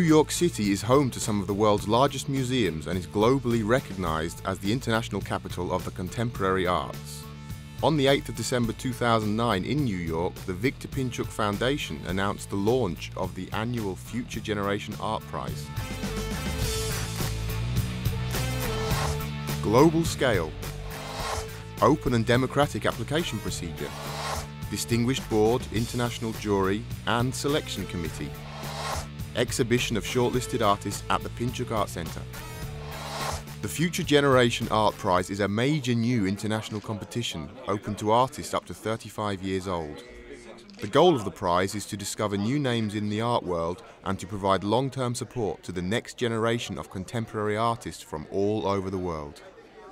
York City is home to some of the world's largest museums and is globally recognized as the international capital of the contemporary arts. On the 8th of December 2009 in New York, the Victor Pinchuk Foundation announced the launch of the annual Future Generation Art Prize. Global scale, open and democratic application procedure, distinguished board, international jury and selection committee, exhibition of shortlisted artists at the Pinchuk Art Centre. The Future Generation Art Prize is a major new international competition open to artists up to 35 years old. The goal of the prize is to discover new names in the art world and to provide long-term support to the next generation of contemporary artists from all over the world.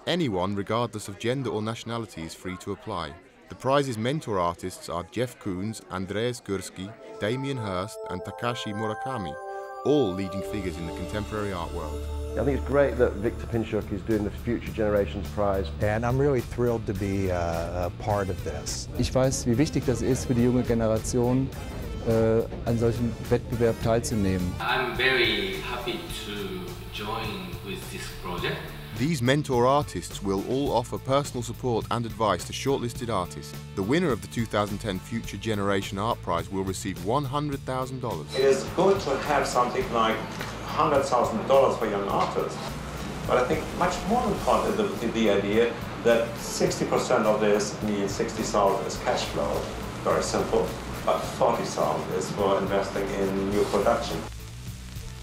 Anyone, regardless of gender or nationality, is free to apply. The prize's mentor artists are Jeff Koons, Andreas Gursky, Damien Hirst and Takashi Murakami, all leading figures in the contemporary art world. I think it's great that Victor Pinchuk is doing the Future Generations Prize. And I'm really thrilled to be uh, a part of this. Ich weiß, wie wichtig das ist für die junge Generation, äh, an solchen Wettbewerb teilzunehmen. I'm very happy to join with this project. These mentor artists will all offer personal support and advice to shortlisted artists. The winner of the 2010 Future Generation Art Prize will receive $100,000. It is good to have something like $100,000 for young artists. But I think much more important is the, the idea that 60% of this means 60,000 is cash flow. Very simple. But 40,000 is for investing in new production.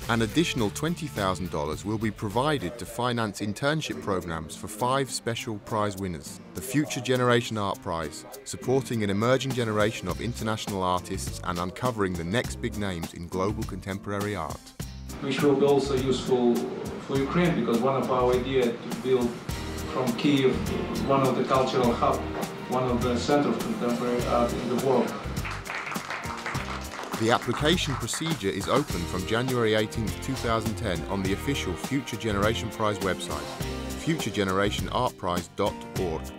An additional $20,000 will be provided to finance internship programs for five special prize winners. The Future Generation Art Prize, supporting an emerging generation of international artists and uncovering the next big names in global contemporary art. Which will be also useful for Ukraine because one of our ideas to build from Kiev one of the cultural hub, one of the center of contemporary art in the world. The application procedure is open from January 18, 2010 on the official Future Generation Prize website, futuregenerationartprize.org.